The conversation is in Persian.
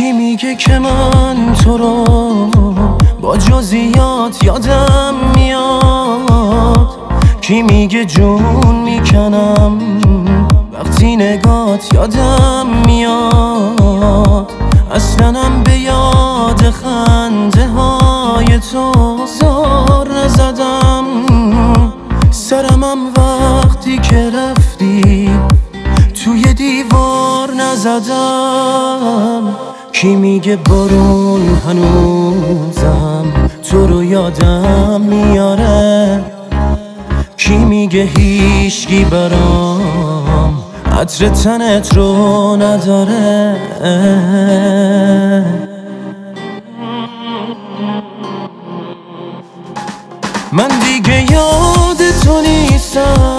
کی میگه که من تو رو؟ با جزیات یادم میاد. کی میگه جون می‌کنم؟ وقتی نگات یادم میاد. اصلنم به یاد خنده های تو زار نزدم. سرمم وقتی که رفتی توی دیوار نزدم. کی میگه بارون هنوزم؟ تو رو یادم میاره. کی میگه هیشگی برام عطر تنت رو نداره؟ من دیگه یاد تو نیستم.